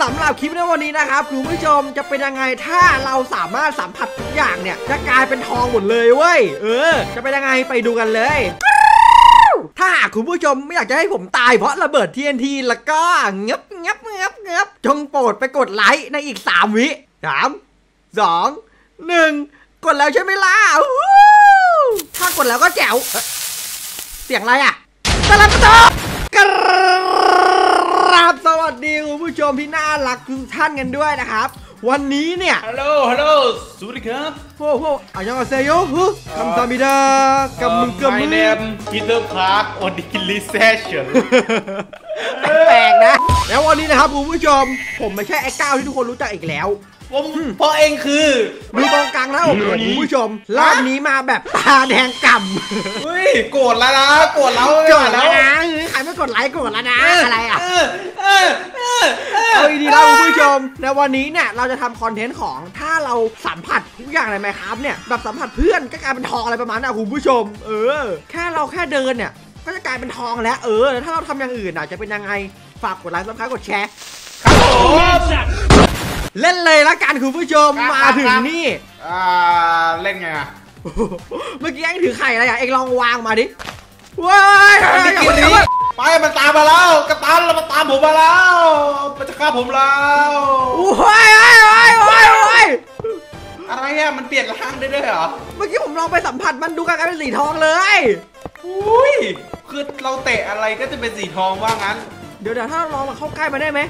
สำหรับคลิปในวันนี้นะครับคุณผู้ชมจะเป็นยังไงถ้าเราสามารถสัมผัสทุกอย่างเนี่ย จะกลายเป็นทองหมดเลยเว้ยเออ จะเป็นยังไงไปดูกันเลยถ้าหากคุณผู้ชมไม่อยากจะให้ผมตายเพราะระเบิด TNT แล้วก็เงับเงับเงับเงับจงโปรดไปกดไลค์ในอีก 3 วิสามสองหนึ่งกดแล้วใช่ไหมล่ะอู้หูถ้ากดแล้วก็แจ๋วเสียงอะไรอะตะลับตะก ราบสวัสดีคุณผู้ชมที่น่ารักทุกท่านกันด้วยนะครับ วันนี้เนี่ยฮัลโหลฮัลโหลสวัสดีครับโอ้โหอายองอาเซโยฮึคำซามิดากับมึงกับมึ My ง name Peter Park on the Killing Session แปลกนะ แล้ววันนี้นะครับคุณผู้ชม ผมไม่ใช่ไอ้ก้าวที่ทุกคนรู้จักอีกแล้ว ผมเพราะเองคือดูตรงกลางแล้วผมคุณผู้ชมรอบนี้มาแบบตาแดงก่ำเฮ้ยโกรธแล้วนะโกรธแล้วกดแล้วนะเฮ้ยใครไม่กดไลค์กดแล้วนะอะไรอะเออเออเออเออเอาดีๆแล้วคุณผู้ชมในวันนี้เนี่ยเราจะทำ content ของถ้าเราสัมผัสทุกอย่างใน Minecraft เนี่ยแบบสัมผัสเพื่อนก็กลายเป็นทองอะไรประมาณนั้นอะคุณผู้ชม เออ แค่เราแค่เดินเนี่ยก็จะกลายเป็นทองแล้วเออแล้วถ้าเราทำอย่างอื่นอะจะเป็นยังไงฝากกด like subscribe กดแชร์ครับผม เล่นเลยละกันคุณผู้ชมครับมาถึงนี่อ่าเล่นไงอะเมื่อกี้เอ็งถือไข่อะไรอะเอ็งลองวางมาดิว้ายอันนี้อย่ากินเพิ่งอย่านี้เพิ่งไปมันตามมาแล้วกระตันแล้วมันตามผมมาแล้วมันจะฆ่าผมแล้วโอ้ยโอ้ยโอ้ยโอ้ยโอ้ยอะไรอะมันเปลี่ยนร่างได้ด้วยเหรอเมื่อกี้ผมลองไปสัมผัสมันดูกลายเป็นสีทองเลยอุ้ยคือเราเตะอะไรก็จะเป็นสีทองว่างั้น เดี๋ยวเดี๋ยวถ้าเราลองมาเข้าใกล้มาได้ไหม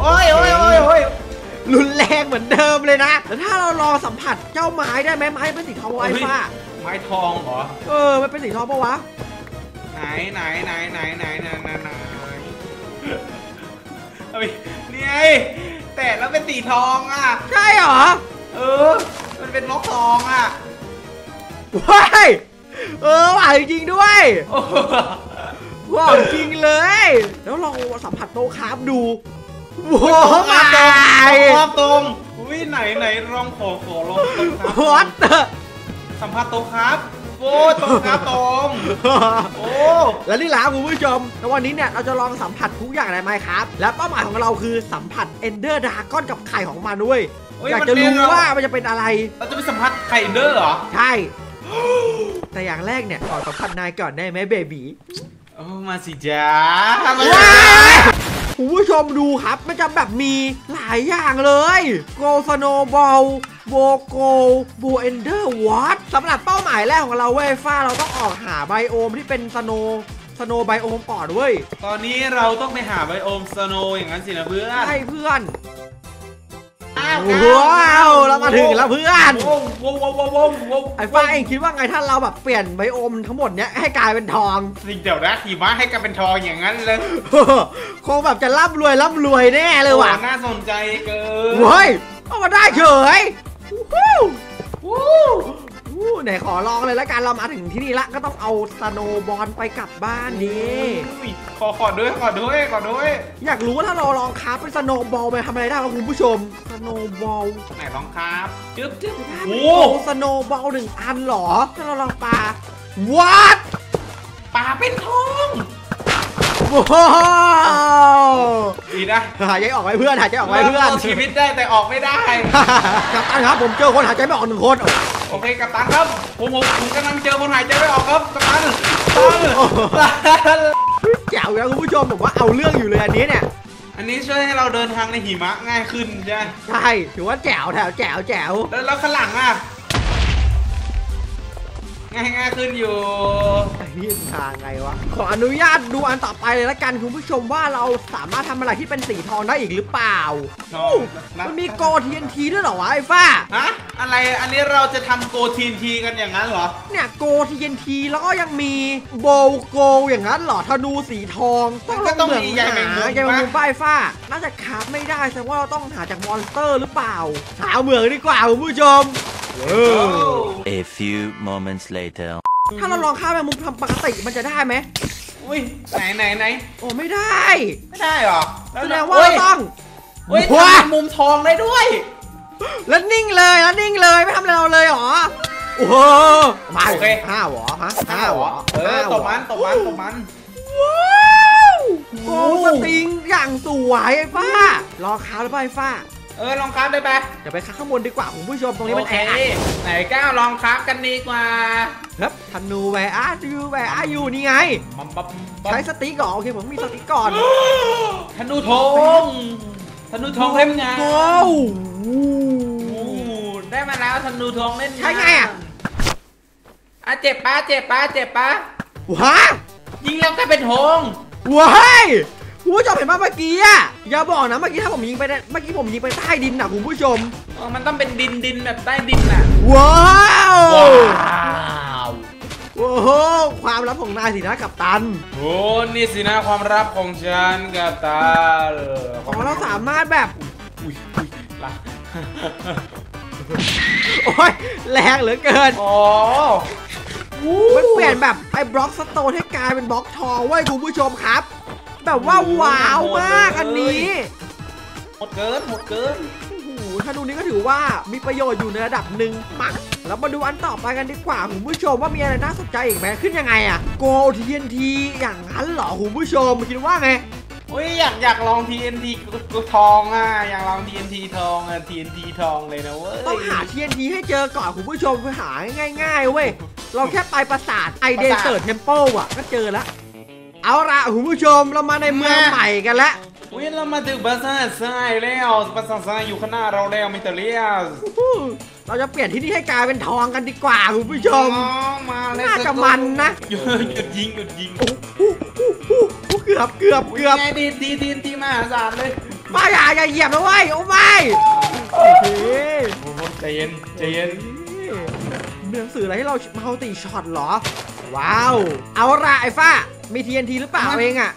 โอ้ยโอ้ยโอ้ยโอ้ย รุนแรงเหมือนเดิมเลยนะแต่ถ้าเราลองสัมผัสเจ้าไม้ได้ไหมไม้เป็นสีทองวะไอ้ฟ้าไม้ทองเหรอ เออ มันเป็นสีทองปะวะ ไหนไหนไหนไหนไหนไหนไหนไหนเฮ้ยนี่ไงแต่แล้วเป็นสีทองอะ ใช่เหรอ เออ มันเป็นนกทองอะว้ายเออหวานจริงๆด้วยโอ้โหหวานจริงเลย แล้วลองสัมผัสโตคราฟดู ว้าวตรงมาตรงยตรงตรงอุ้ยไหนไหนลองขอขอลองตรงครับวอตเตอร์สัมภาษณ์ตรงครับโอ้ตรงครับตรงโอ้และนี่แหละครับคุณผู้ชมในวันนี้เนี่ยเราจะลองสัมผัสทุกอย่างในไมค์ครับ และเป้าหมายของเราคือสัมผัสเอนเดอร์ดาก้อนกับไข่ของมันด้วยเฮ้ยอยากมันจะเรียรู้นเหรอว่ามันจะเป็นอะไร เราจะไปสัมภาษณ์ไข่เดอร์เหรอ ใช่ แต่อย่างแรกเนี่ยขอสัมผัสนายก่อนได้ไหมเบบีโอ้มาสิจ้ามาว้าจ้าย คุณผู้ชมดูครับ มันจะแบบมีหลายอย่างเลย โกสโนบอลโบโกบูเอนเดอร์วอตสำหรับเป้าหมายแรกของเราเว้ยฟ้าเราต้องออกหาไบโอมที่เป็นสโนสโนไบโอมก่อนเว้ย ตอนนี้เราต้องไปหาไบโอมสโนว์อย่างนั้นสินะเพื่อน ใช่เพื่อน อ้าวว้าวเรามาถึงแล้วเพื่อนโว้วโว้วโว้วโว้วโว้วโว้วไอ้ฟ้าเองคิดว่าไงถ้าเราแบบเปลี่ยนไบโอมทั้งหมดเนี้ยให้กลายเป็นทองสิ่งเดี๋ยวนะหิมะให้กันเป็นทองอย่างนั้นเลยคงแบบจะร่ำรวยร่ำรวยแน่เลยว่ะโอ้น่าสนใจเกินเฮ้ยเอามาได้เฉยวู้วู้วู้ ไหนขอลองเลยแล้วกันเรามาถึงที่นี่ละก็ต้องเอาสโนว์บอลไปกลับบ้านนี่อุ้ยขอขอด้วยขอด้วยขอด้วยอยากรู้ว่าถ้าเราลองคราฟเป็นสโนว์บอลไปทำอะไรได้ครับคุณผู้ชมสโนว์บอลไหนลองครับจึ๊บจึ๊บโอ้โอ้สโนว์บอลหนึ่งอันเหรอถ้าเราลองปา what ปลาเป็นทองว้าวดีนะหายใจออกไว้เพื่อนหายใจออกไว้เพื่อนราชีวิตได้แต่ออกไม่ได้ กับตันครับผมเจอคนหายใจไม่ออกหนึ่งคน โอเคกัปตันครับ ผมผมผมกำลังเจอคนหายใจไม่ออกครับกัปตันกัปตันแจ๋วแล้วคุณผู้ชมผมว่าเอาเรื่องอยู่เลยอันนี้เนี่ย อันนี้ช่วยให้เราเดินทางในหิมะง่ายขึ้นใช่ไหมใช่ถือว่าแจ๋วแถวแจ๋วแจ๋วแล้วแล้วข้างหลังอะง่ายง่ายขึ้นอยู่ ไอ้นี่ทางไงวะ ขออนุญาตดูอันต่อไปเลยละกันคุณผู้ชมว่าเราสามารถทำอะไรที่เป็นสีทองได้อีกหรือเปล่าทองมันมีโกทีนทีด้วยเหรอวะไอ้ฟ้า ฮะ อะไร อันนี้เราจะทำโกทีนทีกันอย่างนั้นเหรอ เนี่ยโกTNT แล้วก็ยังมี bow gold อย่างนั้นเหรอธนูสีทองต้องลงเหมืองหาใหญ่แมงมุมป้ายฟ้า น่าจะ craft ไม่ได้แสดงว่าเราต้องหาจาก monster หรือเปล่า หาเหมืองดีกว่าคุณผู้ชมเออ A few moments later. ถ้าเราลองฆ่าแมงมุมทำปกติมันจะได้ไหมอุ้ยไหนไหนไหนโอ้ไม่ได้ไม่ได้เหรอแสดงว่าเราต้อง เฮ้ยว้าแมงมุมทองได้ด้วย แล้วนิ่งเลยแล้วนิ่งเลยไม่ทำอะไรเราเลยเหรอโอ้โหมาโอเคห้าเหรอฮะห้าห้าเหเหรรออเออตบมันตบมันตบมันว้าวโอ้สติงอย่างสวยไอ้ฟ้ารอค้าหรือเปล่าไอ้ฟ้า เออลองครับได้ปะเดี๋ยวไปค้าข้างบนดีกว่าคุณผู้ชมตรงนี้มันโอแอเคอัดไหนก้าวลองครับกันดีกว่าครับธนูแวร์อาร์ยูแวร์อาร์ยูนี่ไงปั๊มปั๊มปั๊มใช้สติ๊กก่อนโอเคผมมีสติ๊กก่อนธนูทงธนูทงเล่มงานโอ้โหโอ้ได้มาแล้วธนูทงเล่นงานใช้ไงอะอะเจ็บปะเจ็บปะเจ็บปะว้ายิงแล้วก็เป็นทงว้าย คุณผู้ชมเห็นป่ะเมื่อกี้อะอย่าบอกนะเมื่อกี้ถ้าผมยิงไปได้เมื่อกี้ผมยิงไปใต้ดินนะคุณผู้ชมเออมันต้องเป็นดินดินแบบใต้ดินน่ะว้าวว้าวโอ้โหความลับของนายสินะกับตันโอ้นี่สินะความลับของฉันกับตาของเราสามารถแบบอุ้ยอุ้ยละโอ้ยแรงเหลือเกินอ๋อมันเปลี่ยนแบบไอ้บล็อกสโตนให้กลายเป็นบล็อกทองเว้ยคุณผู้ชมครับ แบบว่าว้าวมากอันนี้หมดเกินหมดเกินโอ้โหถ้าดูนี้ก็ถือว่ามีประโยชน์อยู่ในระดับหนึ่งมาแล้วมาดูอันต่อไปกันดีกว่าคุณผู้ชมว่ามีอะไรน่าสนใจอีกไหมขึ้นยังไงอะ gold TNT อย่างนั้นเหรอคุณผู้ชมคิดว่าไงอุ้ยอยากอยากลอง TNT กูทองอะอยากลอง TNT ทองอะ TNT ทองเลยนะเว้ยต้องหา TNT ให้เจอก่อนคุณผู้ชมคือหาง่ายๆเว้ยเราแค่ไปปราสาทไอ desert temple อะก็เจอแล้ว เอาละคุณผู้ชมเรามาในเมืองใหม่กันแล้วอุ้ยเรามาถึงปราสาททรายแล้วปราสาททรายอยู่ข้างหน้าเราแล้วมิเตอร์เลียสฮู้เราจะเปลี่ยนที่นี่ให้กลายเป็นทองกันดีกว่าคุณผู้ชมมาเลยน่าจะมันนะหยุดหยุดยิงหยุดยิงโอ้โหเกือบเกือบเกือบไงดีดีดีทีมหาศาลเลยมาอย่าอย่าเหยียบนะเว้ยโอ้ไม่โอเคโอ้โหใจเย็นใจเย็นมีหนังสืออะไรให้เรามัลติช็อตเหรอ ว้าว เอาละไอ้ฟ้า มี TNT หรือเปล่าเองอะ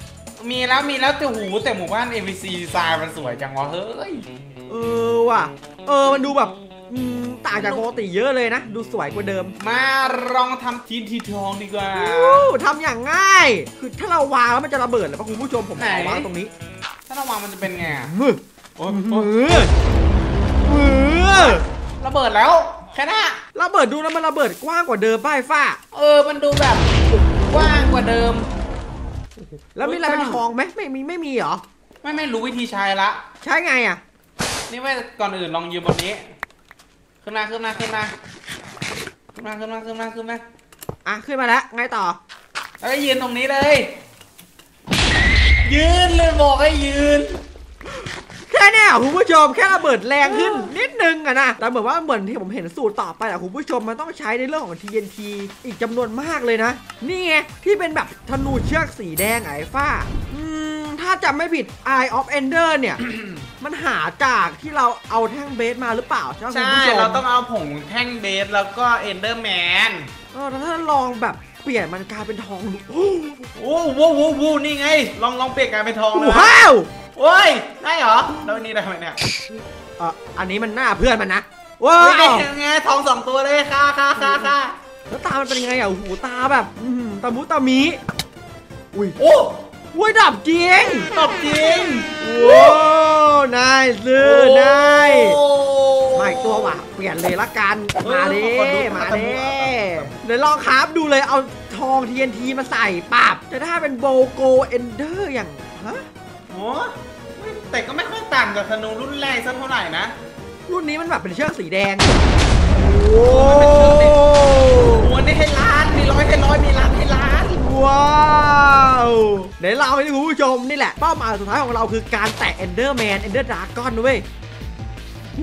มีแล้วมีแล้วแต่หูแต่หมู่บ้าน MVC ทรายมันสวยจังวะเฮ้ย เออว่ะ เออ มันดูแบบอืมต่างจากปกติเยอะเลยนะ ดูสวยกว่าเดิมมาลองทำทีนทีทองดีกว่า อู้ทำอย่างง่าย คือถ้าเราวางแล้วมันจะระเบิดเลยปะคุณผู้ชมผมขอไหนวางตรงนี้ถ้าเราวางมันจะเป็นไงอะมือโอ้ยมืโอ้ยอมือระเบิดแล้ว แค่นั้นอะระเบิดดูแล้วมันระเบิดกว้างกว่าเดิมป้ายฟ้า เออมันดูแบบกว้างกว่าเดิม แล้วมีอะไรเป็นทองไหมไม่มีไม่มีเหรอ ไม่ไม่รู้วิธีใช้ละ ใช้ไงอะ นี่ว่าก่อนอื่นลองยืมบนนี้ ขึ้นมาขึ้นมาขึ้นมาขึ้นมาขึ้นมาขึ้นมาขึ้นมาอะขึ้นมาแล้วไงต่อเอ้ยยืนตรงนี้เลย ยืนเลยบอกให้ยืน แค่เนี้ยคุณผู้ชมแค่ระเบิดแรงขึ้นนิดนึงอะนะแต่เหมือนว่าเหมือนที่ผมเห็นสูตรต่อไปอะคุณผู้ชมมันต้องใช้ในเรื่องของ TNT อีกจำนวนมากเลยนะ นี่ไงที่เป็นแบบธนูเชือกสีแดงไอ้ฟ้าอืมถ้าจำไม่ผิด Eye of Ender เนี่ย มันหาจากที่เราเอาแท่ง blaze มาหรือเปล่า ใช่ไหมคุณใช่ผู้ชมเราต้องเอาผงแท่ง blaze แล้วก็ Enderman เออแล้วถ้าลองแบบเปลี่ยนมันกลายเป็นทองดูโอ้โหโว้โหนี่ไง ลองลองเปลี่ยนกลายเป็นทองเลยว้าว โอ้ยได้เหรอแล้วอันนี่ได้ไหมเนี่ยเอออันนี้มันหน้าเพื่อนมันนะว้าเฮ้ยวไงทองสองตัวเลยค่ะค่ะค่ะค่ะแล้วตามันเป็นยังไงอะโอ้โหตาแบบอื้อหือตามุตามิอุ้ยโอ้อุ้ยดับจริงตบจริงว้าวนายซื้อนายโอ้มาอีกตัวว่ะเปลี่ยนเลยละกันเออมาดิขอดูมาขอดูดิขอดูเดี๋ยวลองครับดูเลยเอาทอง TNT มาใส่ปับจะได้เป็นโบโกเอนเดอร์อย่างฮะโห แต่ก็ไม่ค่อยต่างกับธนูรุ่นแรกสักเท่าไหร่นะรุ่นนี้มันแบบเป็นเชือกสีแดง โอ้ม้วนได้ให้ล้านมีร้อยให้ร้อยมีล้านให้ล้าน ว้าวเดี๋ยวเราให้คุณผู้ชมนี่แหละ เป้าหมายสุดท้ายของเราคือการแตะ Enderman Ender Dragon ด้วย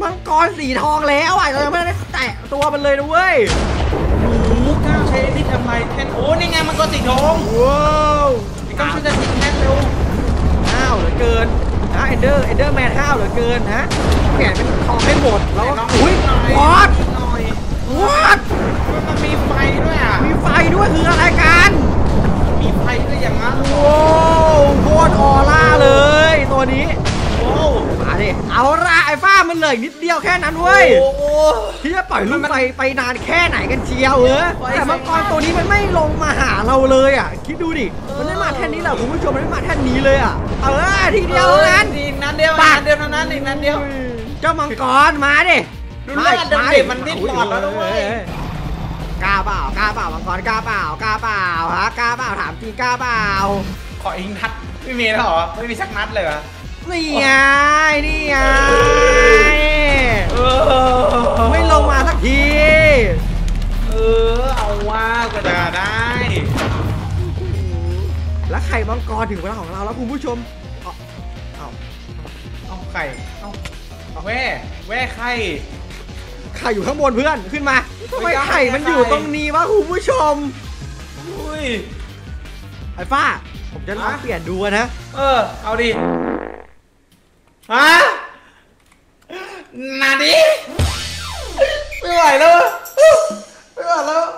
มังกรสีทองแล้วอะเรายังไม่ได้แตะตัวมันเลยนะเว้ยโอ้โหก้าวใช้ที่ทำไมแทนโอ้นี่ไงมันก็สีทอง ว้าวไอ้ก้าวช่วยกันยิงแทนเร็วห้าวเหลือเกิน นะ Ender Enderman ห้าวเหลือเกินนะเปลี่ยนเป็นทองให้หมดแล้วก็น้องอุ้ยหน่อยวอดหน่อยวอดมันมีไฟด้วยอะมีไฟด้วยคืออะไรกันมีไฟด้วยอย่างนั้นโอ้โคตรออร่าเลยตัวนี้โอ้มาดิเอาละไอ้ฟ้ามันเหลืออีกนิดเดียวแค่นั้นเว้ยโอ้โหที่จะ ปล่อยลูกไฟไปนานแค่ไหนกันเชียวเออไฟแต่มังกรตัวนี้มันไม่ลงมาหาเราเลยอะ คิดดูดิ มันไม่มาแท่นนี้แหละคุณผู้ชมมันไม่มาแท่นนี้เลยอะ เออทีเดียวเท่านั้นอีกนัดเดียวปากนัดเดียวเท่านั้นอีกนัดเดียว เจ้ามังกรมาดิดูเลือดเด็กๆมันดิ้นหลอดแล้วนะเว้ยกล้าเปล่ากล้าเปล่ามังกรกล้าเปล่ากล้าเปล่าฮะกล้าเปล่าถามจริงกล้าเปล่าขออีกนัดไม่มีแล้วเหรอไม่มีสักนัดเลยเหรอนี่ไงนี่ไง ข่มังกรถึงเวลาของเราแล้วคุณผู้ชม เอาเอาเอาไข่เอาเอาแว่แว่ไข่ ไข่อยู่ข้างบนเพื่อนขึ้นมาทำไมไม่ได้ไข่มันอยู่ตรงนี้วะคุณผู้ชมอุ้ยไอ้ฟ้า ผมจะลองฮะเปลี่ยนดูนะ เออ เอาดิฮะนาดิไม่ไหวแล้วไม่ไหวแล้วเออ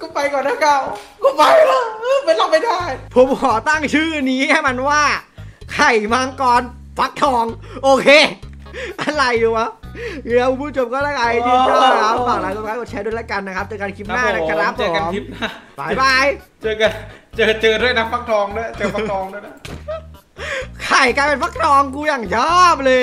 กูไปก่อนนะเก้ากูไปแล้วเออไม่รับไม่ได้ ผมขอตั้งชื่อนี้ให้มันว่า ไข่มังกรฟักทอง โอเค อะไรอยู่วะเดี๋ยวคุณผู้ชมก็แล้วไงที่ชอบนะครับฝากไลค์กดไลค์กดแชร์ด้วยแล้วกันนะครับเจอกันคลิปหน้านะครับเจอกันผมคลิปหน้า bye bye เจอกันเจอเจอด้วยนะฟักทองด้วยเจอฟักทองด้วยนะไข่กลายเป็นฟักทองกูอย่างชอบเลย